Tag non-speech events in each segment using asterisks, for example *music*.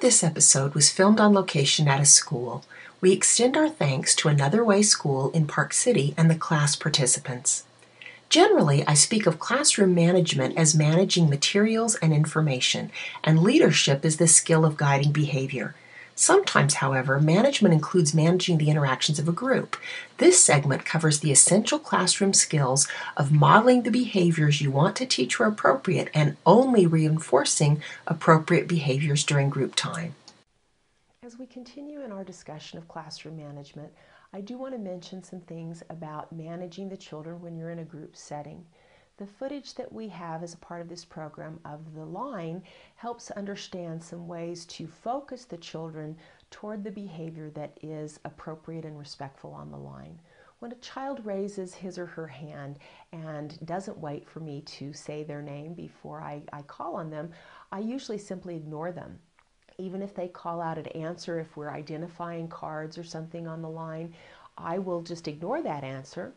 This episode was filmed on location at a school. We extend our thanks to Another Way School in Park City and the class participants. Generally, I speak of classroom management as managing materials and information, and leadership is the skill of guiding behavior. Sometimes, however, management includes managing the interactions of a group. This segment covers the essential classroom skills of modeling the behaviors you want to teach where appropriate and only reinforcing appropriate behaviors during group time. As we continue in our discussion of classroom management, I do want to mention some things about managing the children when you're in a group setting. The footage that we have as a part of this program of the line helps understand some ways to focus the children toward the behavior that is appropriate and respectful on the line. When a child raises his or her hand and doesn't wait for me to say their name before I, I call on them, I usually simply ignore them even if they call out an answer, if we're identifying cards or something on the line, I will just ignore that answer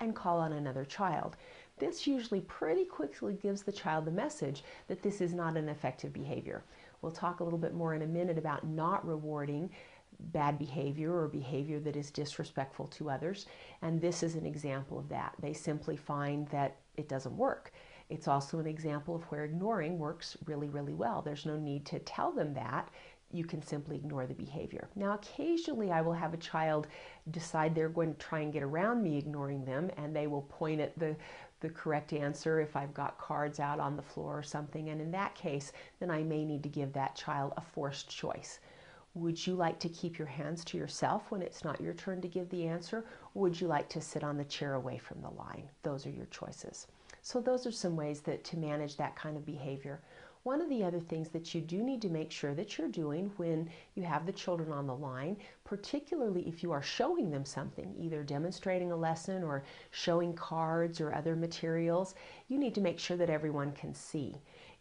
and call on another child. This usually pretty quickly gives the child the message that this is not an effective behavior. We'll talk a little bit more in a minute about not rewarding bad behavior or behavior that is disrespectful to others, and this is an example of that. They simply find that it doesn't work. It's also an example of where ignoring works really, really well. There's no need to tell them that. You can simply ignore the behavior. Now, occasionally I will have a child decide they're going to try and get around me ignoring them, and they will point at the, the correct answer if I've got cards out on the floor or something. And in that case, then I may need to give that child a forced choice. Would you like to keep your hands to yourself when it's not your turn to give the answer? Would you like to sit on the chair away from the line? Those are your choices. So those are some ways that to manage that kind of behavior. One of the other things that you do need to make sure that you're doing when you have the children on the line, particularly if you are showing them something, either demonstrating a lesson or showing cards or other materials, you need to make sure that everyone can see.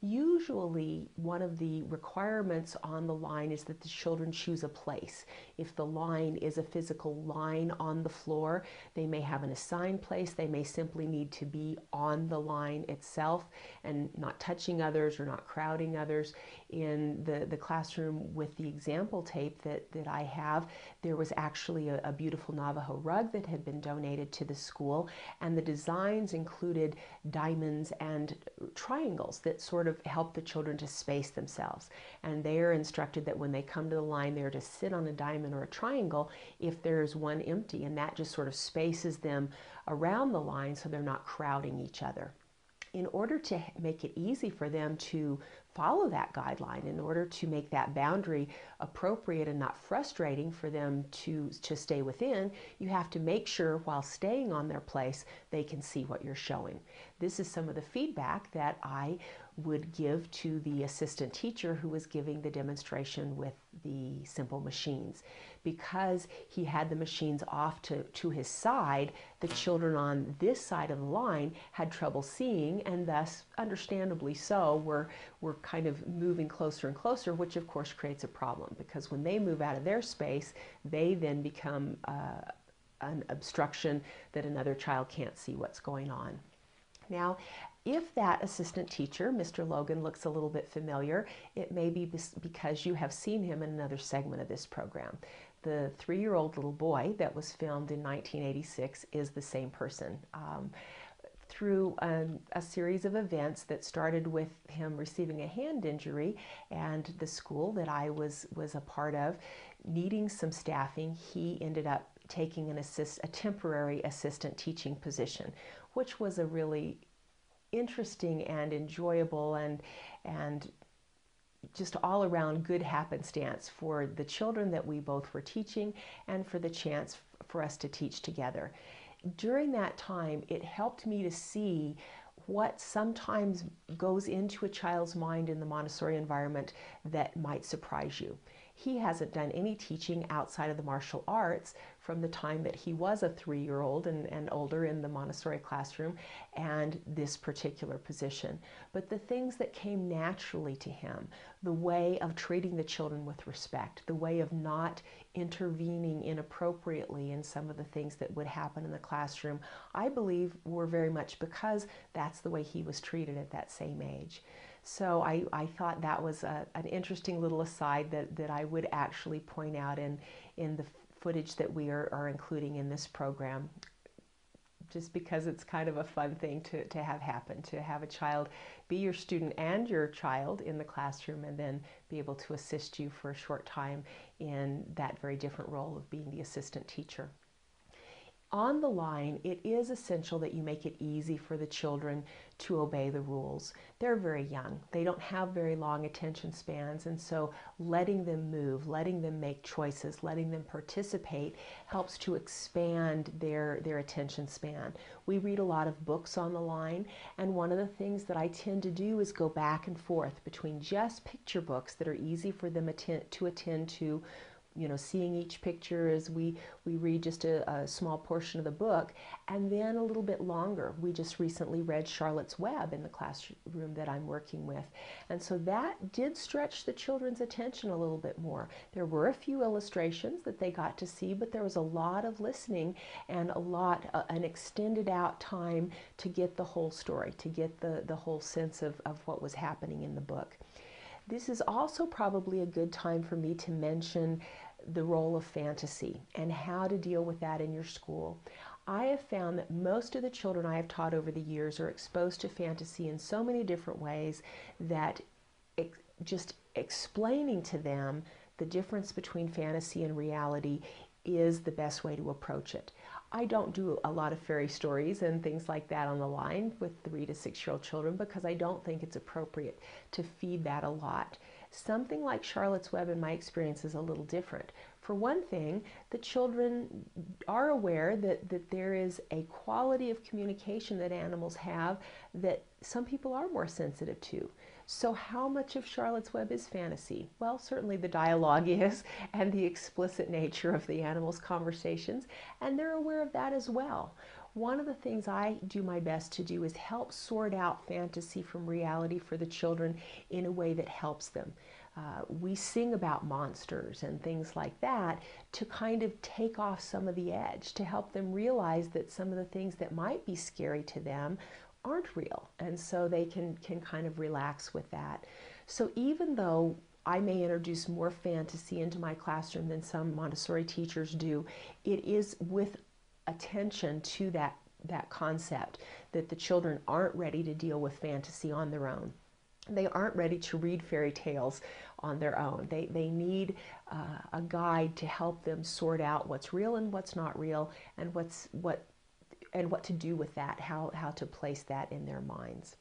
Usually, one of the requirements on the line is that the children choose a place. If the line is a physical line on the floor, they may have an assigned place. They may simply need to be on the line itself and not touching others or not crowding others. In the, the classroom with the example tape that, that I have, there was actually a, a beautiful Navajo rug that had been donated to the school, and the designs included diamonds and triangles that sort of help the children to space themselves. And they are instructed that when they come to the line, they're to sit on a diamond or a triangle if there's one empty, and that just sort of spaces them around the line so they're not crowding each other. In order to make it easy for them to follow that guideline in order to make that boundary appropriate and not frustrating for them to, to stay within, you have to make sure while staying on their place, they can see what you're showing. This is some of the feedback that I would give to the assistant teacher who was giving the demonstration with the simple machines. Because he had the machines off to, to his side, the children on this side of the line had trouble seeing and thus, understandably so, were, were kind of moving closer and closer, which of course creates a problem because when they move out of their space, they then become uh, an obstruction that another child can't see what's going on. Now, if that assistant teacher, Mr. Logan, looks a little bit familiar, it may be because you have seen him in another segment of this program. The three year old little boy that was filmed in 1986 is the same person. Um, through a, a, series of events that started with him receiving a hand injury and the school that I was, was a part of needing some staffing, he ended up taking an assist, a temporary assistant teaching position, which was a really interesting and enjoyable and and just all around good happenstance for the children that we both were teaching and for the chance for us to teach together. During that time, it helped me to see what sometimes goes into a child's mind in the Montessori environment that might surprise you. He hasn't done any teaching outside of the martial arts from the time that he was a three year old and, and older in the Montessori classroom and this particular position. But the things that came naturally to him, the way of treating the children with respect, the way of not intervening inappropriately in some of the things that would happen in the classroom, I believe were very much because that's the way he was treated at that same age. So I, I thought that was a, an interesting little aside that, that I would actually point out in, in the footage that we are, are including in this program just because it's kind of a fun thing to, to have happen to have a child be your student and your child in the classroom and then be able to assist you for a short time in that very different role of being the assistant teacher on the line, it is essential that you make it easy for the children to obey the rules. They're very young, they don't have very long attention spans, and so letting them move, letting them make choices, letting them participate helps to expand their, their attention span. We read a lot of books on the line, and one of the things that I tend to do is go back and forth between just picture books that are easy for them attend, to attend to you know, seeing each picture as we, we read just a, a, small portion of the book, and then a little bit longer. We just recently read Charlotte's Web in the classroom that I'm working with. And so that did stretch the children's attention a little bit more. There were a few illustrations that they got to see, but there was a lot of listening and a lot, uh, an extended out time to get the whole story, to get the, the whole sense of, of what was happening in the book. This is also probably a good time for me to mention the role of fantasy and how to deal with that in your school. I have found that most of the children I have taught over the years are exposed to fantasy in so many different ways that ex- just explaining to them the difference between fantasy and reality is the best way to approach it. I don't do a lot of fairy stories and things like that on the line with three to six year old children because I don't think it's appropriate to feed that a lot. Something like Charlotte's Web, in my experience, is a little different. For one thing, the children are aware that, that there is a quality of communication that animals have that some people are more sensitive to. So, how much of Charlotte's Web is fantasy? Well, certainly the dialogue *laughs* is, and the explicit nature of the animals' conversations, and they're aware of that as well. One of the things I do my best to do is help sort out fantasy from reality for the children in a way that helps them. Uh, we sing about monsters and things like that to kind of take off some of the edge, to help them realize that some of the things that might be scary to them aren't real. And so they can, can kind of relax with that. So even though I may introduce more fantasy into my classroom than some Montessori teachers do, it is with attention to that that concept that the children aren't ready to deal with fantasy on their own. They aren't ready to read fairy tales on their own. They, they need uh, a guide to help them sort out what's real and what's not real and what's what and what to do with that, how, how to place that in their minds.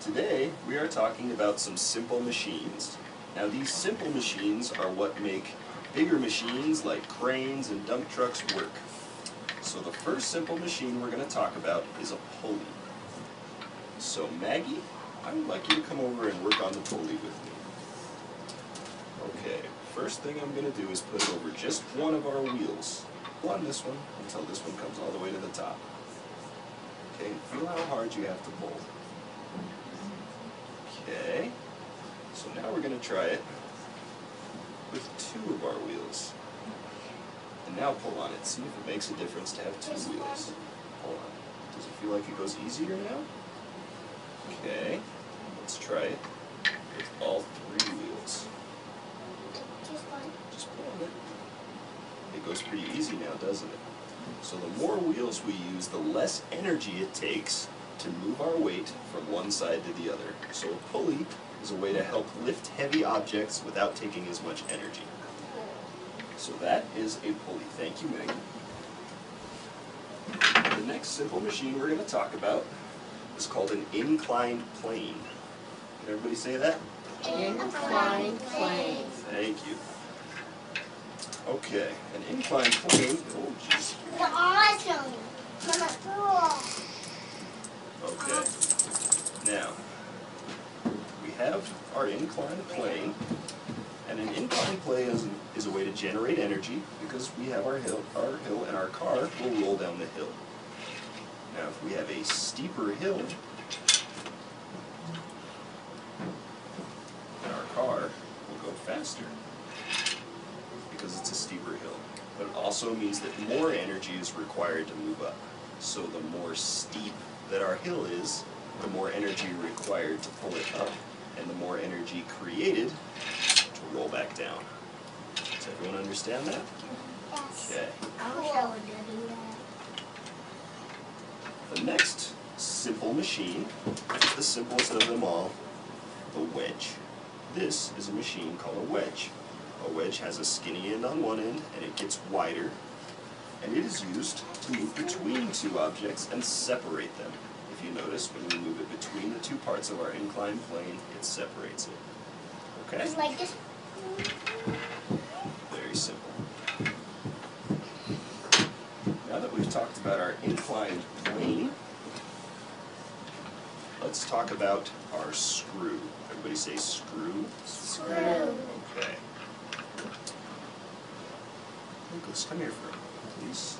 Today we are talking about some simple machines. Now these simple machines are what make bigger machines like cranes and dump trucks work. So the first simple machine we're going to talk about is a pulley. So Maggie, I would like you to come over and work on the pulley with me. Okay, first thing I'm going to do is put it over just one of our wheels. On this one until this one comes all the way to the top. Okay, feel how hard you have to pull. Okay, so now we're going to try it with two of our wheels. And now pull on it. See if it makes a difference to have two wheels. Pull on. Does it feel like it goes easier now? Okay. Let's try it with all three wheels. Just pull on it. It goes pretty easy now, doesn't it? So the more wheels we use, the less energy it takes to move our weight from one side to the other. So a pulley is a way to help lift heavy objects without taking as much energy. So that is a pulley. Thank you, Megan. The next simple machine we're going to talk about is called an inclined plane. Can everybody say that? Inclined plane. Thank you. Okay, an inclined plane. Oh, jeez. Awesome. Okay. Now, we have our inclined plane, and an inclined plane is, is a way to generate energy because we have our hill, our hill, and our car will roll down the hill. Now, if we have a steeper hill, our car will go faster because it's a steeper hill. But it also means that more energy is required to move up. So the more steep that our hill is, the more energy required to pull it up, and the more energy created roll back down. Does everyone understand that? Yes. Okay. The next simple machine is the simplest of them all, the wedge. This is a machine called a wedge. A wedge has a skinny end on one end and it gets wider and it is used to move between two objects and separate them. If you notice, when we move it between the two parts of our inclined plane, it separates it. Okay? Just like this. Very simple. Now that we've talked about our inclined plane, let's talk about our screw. Everybody say screw. Screw. Okay. Nicholas, come here for a minute, please.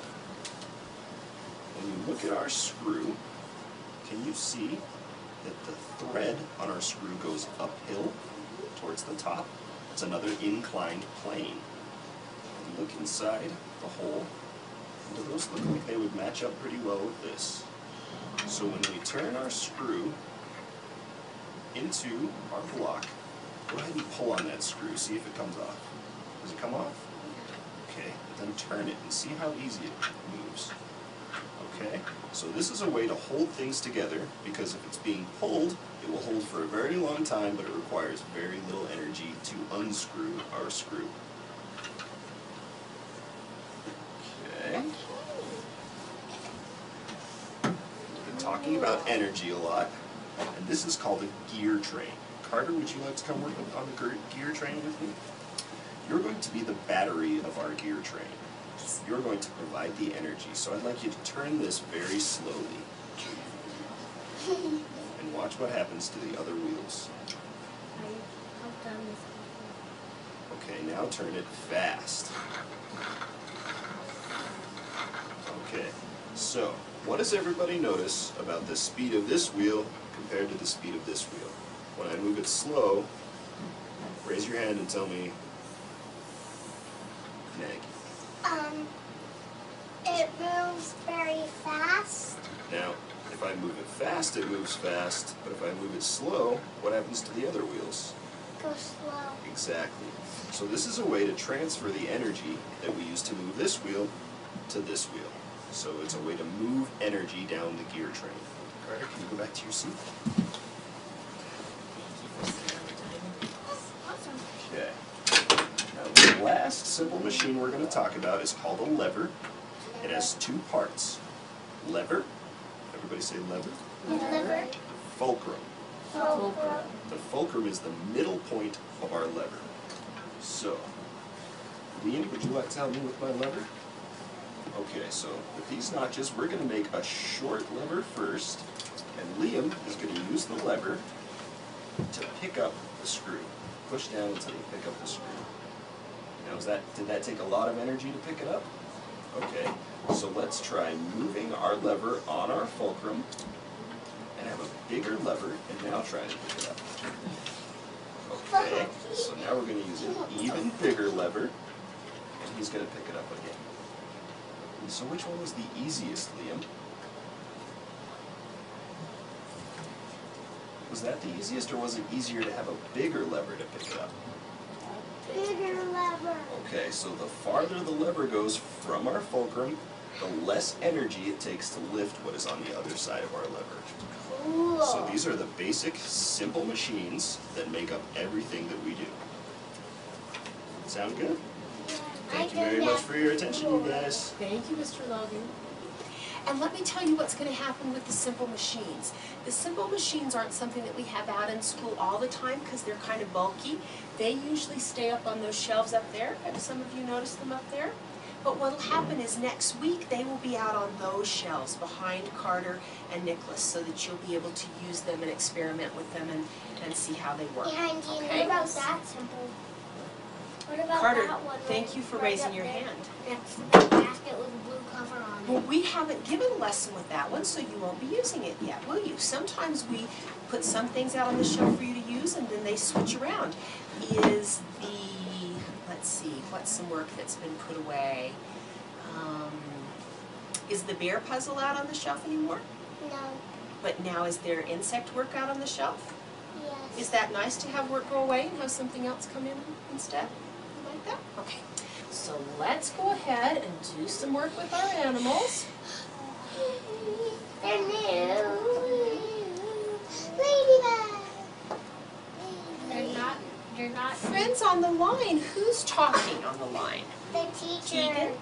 When you look at our screw, can you see that the thread on our screw goes uphill towards the top? It's another inclined plane. Look inside the hole, do those look like they would match up pretty well with this? So when we turn our screw into our block, go ahead and pull on that screw, see if it comes off. Does it come off? Okay, then turn it and see how easy it moves. Okay, so this is a way to hold things together because if it's being pulled, it will hold for a very long time, but it requires very little energy to unscrew our screw. Okay. Been talking about energy a lot, and this is called a gear train. Carter, would you like to come work on the gear- gear train with me? You're going to be the battery of our gear train. You're going to provide the energy, so I'd like you to turn this very slowly *laughs* and watch what happens to the other wheels. I've done this before. Okay, now turn it fast. Okay, so what does everybody notice about the speed of this wheel compared to the speed of this wheel? When I move it slow, raise your hand and tell me, Maggie. Um, it moves very fast. Now, if I move it fast, it moves fast, but if I move it slow, what happens to the other wheels? Go slow. Exactly. So this is a way to transfer the energy that we use to move this wheel to this wheel. So it's a way to move energy down the gear train. Carter, can you go back to your seat? Okay. Now the last simple machine we're going to talk about is called a lever. It has two parts. Lever. Everybody say lever. Liver. Fulcrum. Fulcrum. The fulcrum is the middle point of our lever. So, Liam, would you like to help me with my lever? Okay, so with these notches, we're going to make a short lever first, and Liam is going to use the lever to pick up the screw. Push down until you pick up the screw. Now, that did that take a lot of energy to pick it up? Okay, so let's try moving our lever on our fulcrum and have a bigger lever and now try to pick it up. Okay, so now we're going to use an even bigger lever and he's going to pick it up again. And so which one was the easiest, Liam? Was that the easiest or was it easier to have a bigger lever to pick it up? Bigger lever. Okay, so the farther the lever goes from our fulcrum, the less energy it takes to lift what is on the other side of our lever. Cool. So these are the basic, simple machines that make up everything that we do. Sound good? Thank you very much for your attention, you guys. Thank you, Mr. Logan. And let me tell you what's going to happen with the simple machines. The simple machines aren't something that we have out in school all the time because they're kind of bulky. They usually stay up on those shelves up there. Have some of you noticed them up there? But what'll happen is next week they will be out on those shelves behind Carter and Nicholas so that you'll be able to use them and experiment with them and, and see how they work. Behind you, Okay? what about that simple? What about Carter, that one? thank you for raising your there hand. To the basket with a blue cover on Well, we haven't given a lesson with that one, so you won't be using it yet, will you? Sometimes we put some things out on the shelf for you to use and then they switch around. Is the, let's see, what's some work that's been put away? Um, is the bear puzzle out on the shelf anymore? No. But now is there insect work out on the shelf? Yes. Is that nice to have work go away and have something else come in instead? You Like that? Okay. So let's go ahead and do some work with our animals. They're new. Ladybug. They're not. They're not. Friends on the line, who's talking on the line? The teacher. Keegan?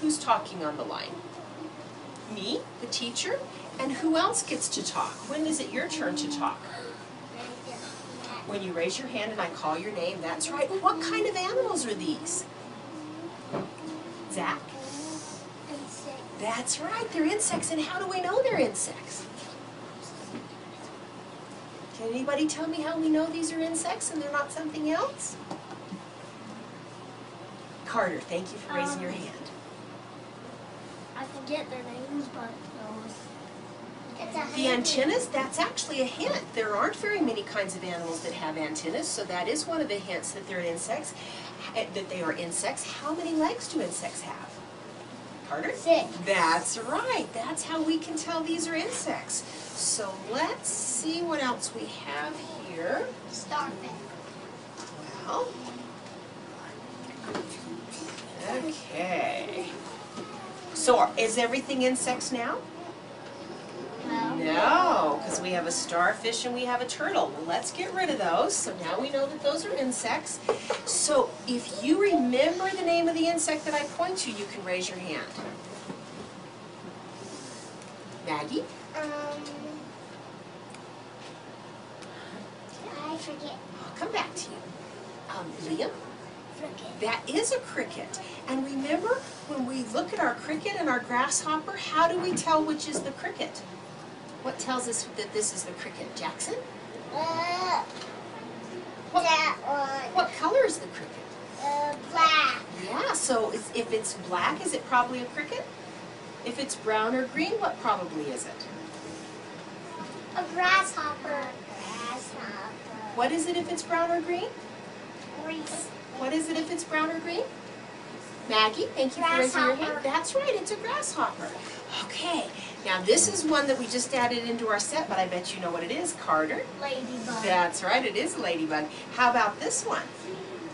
Who's talking on the line? Me, the teacher? And who else gets to talk? When is it your turn to talk? When you raise your hand and I call your name, that's right. What kind of animals are these? Zach? That's right, they're insects. And how do we know they're insects? Can anybody tell me how we know these are insects and they're not something else? Carter, thank you for raising your Um, hand. I forget their names, but The antennas, that's actually a hint. There aren't very many kinds of animals that have antennas, so that is one of the hints that they're insects, eh, that they are insects. How many legs do insects have? Carter? Six. That's right. That's how we can tell these are insects. So let's see what else we have here. Starfish. Well, okay. So is everything insects now? No, because we have a starfish and we have a turtle. Well, let's get rid of those. So now we know that those are insects. So if you remember the name of the insect that I point to, you can raise your hand. Maggie? um, I forget. I'll come back to you. Um, Liam? Forget. That is a cricket. And remember, when we look at our cricket and our grasshopper, how do we tell which is the cricket? What tells us that this is the cricket? Jackson? Uh, What, that one. what color is the cricket? Uh, black. Yeah, so it's, if it's black, is it probably a cricket? If it's brown or green, what probably is it? A grasshopper. Grasshopper. What is it if it's brown or green? Reese. What is it if it's brown or green? Maggie, thank you for raising your hand. That's right, it's a grasshopper. Okay, now this is one that we just added into our set, but I bet you know what it is, Carter. Ladybug. That's right, it is a ladybug. How about this one?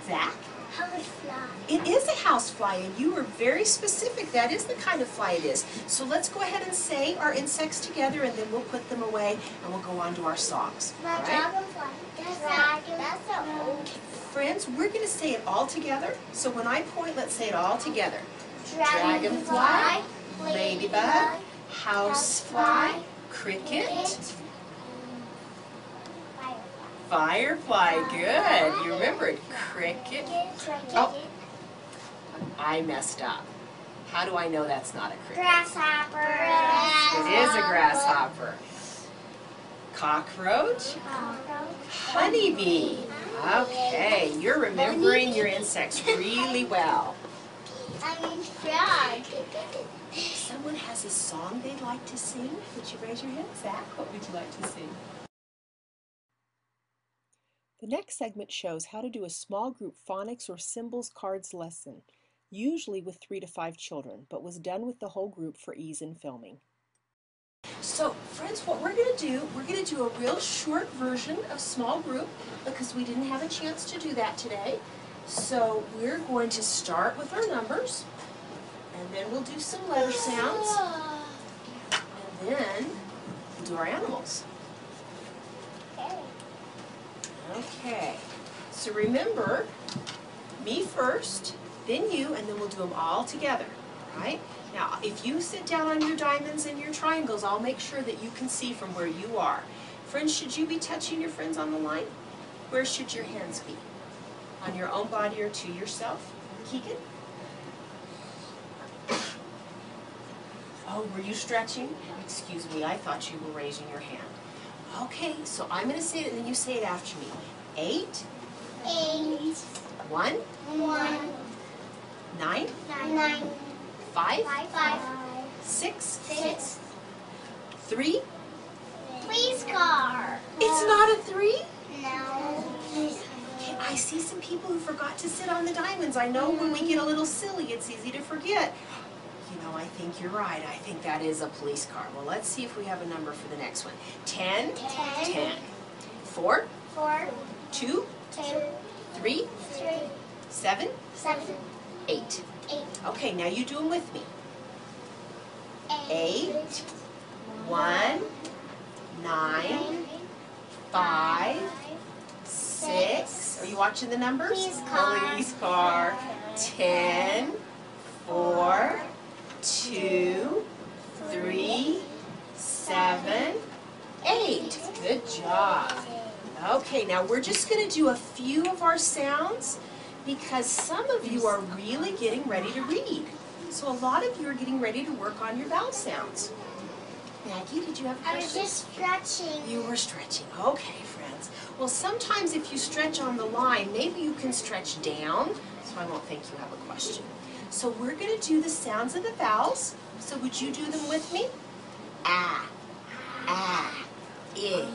Zach? Housefly. It is a housefly, and you were very specific. That is the kind of fly it is. So let's go ahead and say our insects together, and then we'll put them away, and we'll go on to our songs. My all right? dragonfly. That's Dragon. That's a old. Friends, we're going to say it all together. So when I point, let's say it all together. Dragonfly. ladybug, housefly, cricket, firefly. Good. You remembered. Cricket. Oh. I messed up. How do I know that's not a cricket? Grasshopper. It is a grasshopper. Cockroach, honeybee. Okay, you're remembering your insects really well. I mean, frog. If someone has a song they'd like to sing, would you raise your hand? Zach, what would you like to sing? The next segment shows how to do a small group phonics or symbols cards lesson, usually with three to five children, but was done with the whole group for ease in filming. So, friends, what we're going to do, we're going to do a real short version of small group because we didn't have a chance to do that today. So, we're going to start with our numbers, and then we'll do some letter sounds, and then we'll do our animals. Okay, so remember, me first, then you, and then we'll do them all together, right? Now, if you sit down on your diamonds and your triangles, I'll make sure that you can see from where you are. Friends, should you be touching your friends on the line? Where should your hands be? On your own body or to yourself? Keegan? Oh, were you stretching? Excuse me, I thought you were raising your hand. Okay, so I'm going to say it and then you say it after me. Eight, Eight. one, One. nine, Nine. five, Five. six, Six. three. Please car. It's not a three? No. Okay, I see some people who forgot to sit on the diamonds. I know when we get a little silly, it's easy to forget. I think you're right. I think that is a police car. Well, let's see if we have a number for the next one. Ten. Ten. Ten. Four. Four, Two. two, Three. three, Seven. seven, Eight. eight, Okay, now you do them with me. eight, Eight. One. Nine. Five. Six. Are you watching the numbers? Police car. Police car. Ten. Four. Two. Three. Seven. Eight. Good job. Okay, now we're just going to do a few of our sounds because some of you are really getting ready to read. So a lot of you are getting ready to work on your vowel sounds. Maggie, did you have a I was question? just stretching. You were stretching. Okay, friends. Well, sometimes if you stretch on the line, maybe you can stretch down, so I won't think you have a question. So we're going to do the sounds of the vowels. So would you do them with me? Ah, ah, i,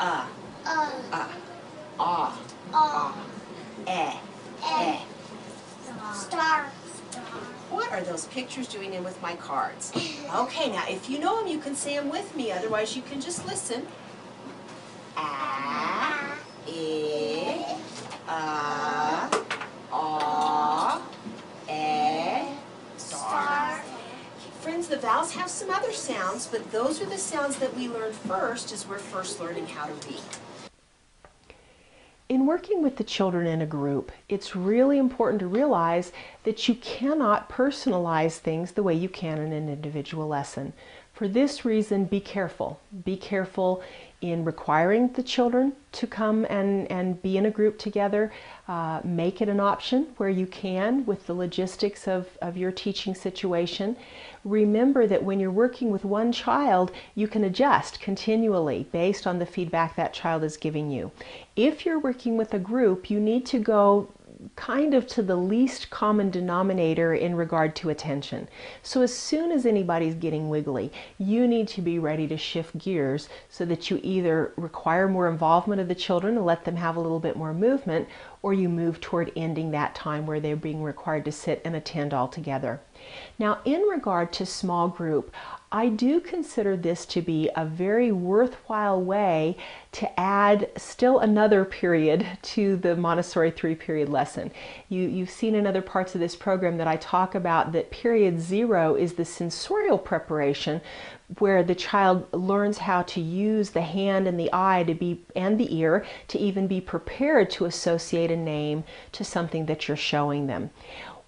uh, uh, uh, ah, uh, eh, eh, eh. star, What are those pictures doing in with my cards? Okay, now if you know them, you can say them with me. Otherwise, you can just listen. Ah, i, uh, ah, eh, star. star, Friends, the vowels have some other sounds, but those are the sounds that we learn first as we're first learning how to read. In working with the children in a group, it's really important to realize that you cannot personalize things the way you can in an individual lesson. For this reason, be careful. Be careful in requiring the children to come and, and be in a group together. Uh, make it an option where you can with the logistics of, of your teaching situation. Remember that when you're working with one child, you can adjust continually based on the feedback that child is giving you. If you're working with a group, you need to go kind of to the least common denominator in regard to attention. So as soon as anybody's getting wiggly, you need to be ready to shift gears so that you either require more involvement of the children and let them have a little bit more movement, or you move toward ending that time where they're being required to sit and attend altogether. Now, in regard to small group, I do consider this to be a very worthwhile way to add still another period to the Montessori three period lesson. You, you've seen in other parts of this program that I talk about that period zero is the sensorial preparation where the child learns how to use the hand and the eye to be and the ear to even be prepared to associate a name to something that you're showing them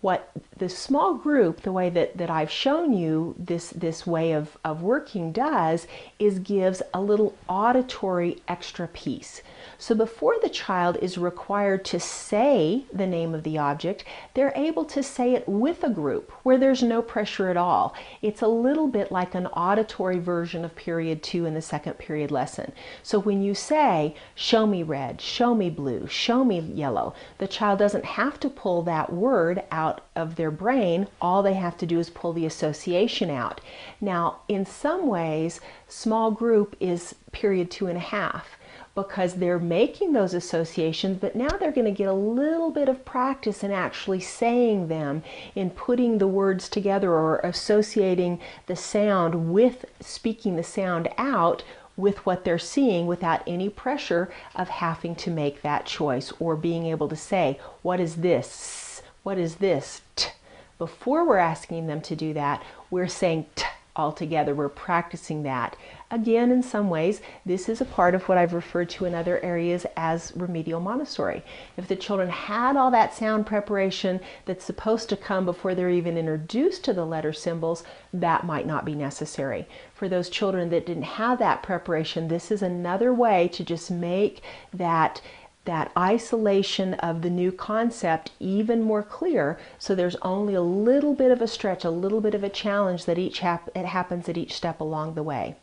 what the small group, the way that, that I've shown you this, this way of, of working does is gives a little auditory extra piece. So before the child is required to say the name of the object, they're able to say it with a group where there's no pressure at all. It's a little bit like an auditory version of period two in the second period lesson. So when you say, show me red, show me blue, show me yellow, the child doesn't have to pull that word out of their brain. All they have to do is pull the association out. Now, in some ways, small group is period two and a half because they're making those associations, but now they're going to get a little bit of practice in actually saying them, in putting the words together or associating the sound with speaking the sound out with what they're seeing without any pressure of having to make that choice or being able to say, What is this? What is this? T. Before we're asking them to do that, we're saying t altogether. We're practicing that. Again, in some ways, this is a part of what I've referred to in other areas as remedial Montessori. If the children had all that sound preparation that's supposed to come before they're even introduced to the letter symbols, that might not be necessary. For those children that didn't have that preparation, this is another way to just make that that isolation of the new concept even more clear. So there's only a little bit of a stretch a little bit of a challenge that each hap- it happens at each step along the way